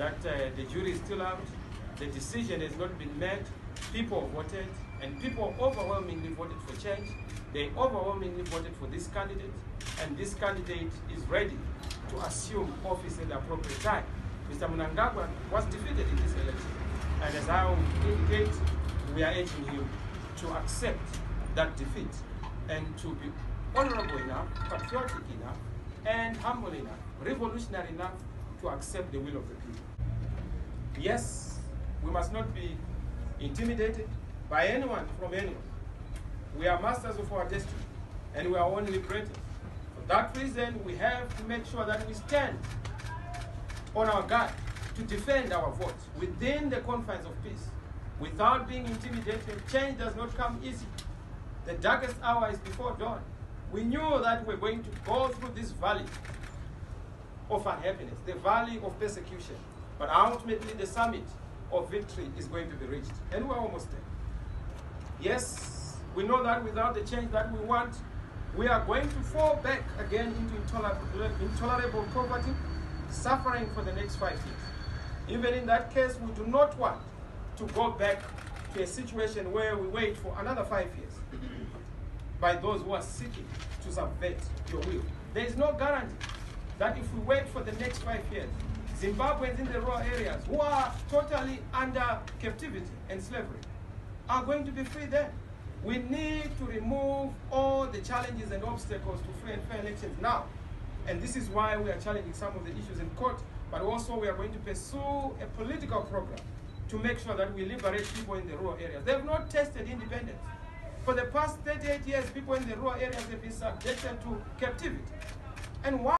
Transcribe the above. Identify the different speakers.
Speaker 1: that uh, the jury is still out, the decision has not been made, people voted, and people overwhelmingly voted for change. They overwhelmingly voted for this candidate, and this candidate is ready to assume office at the appropriate time. Mr. Mnangagwa was defeated in this election, and as I indicate, we are urging him to accept that defeat and to be honorable enough, patriotic enough, and humble enough, revolutionary enough to accept the will of the people. Yes, we must not be intimidated by anyone from anyone. We are masters of our destiny, and we are only liberators. For that reason, we have to make sure that we stand on our guard to defend our votes within the confines of peace, without being intimidated. Change does not come easy. The darkest hour is before dawn. We knew that we're going to go through this valley of unhappiness, the valley of persecution. But ultimately, the summit of victory is going to be reached. And we're almost there. Yes, we know that without the change that we want, we are going to fall back again into intolerable, intolerable poverty, suffering for the next five years. Even in that case, we do not want to go back to a situation where we wait for another five years by those who are seeking to subvert your will. There is no guarantee that if we wait for the next five years, Zimbabweans in the rural areas who are totally under captivity and slavery are going to be free then. We need to remove all the challenges and obstacles to free and fair elections now. And this is why we are challenging some of the issues in court, but also we are going to pursue a political program to make sure that we liberate people in the rural areas. They have not tested independence. For the past 38 years, people in the rural areas have been subjected to captivity. And why?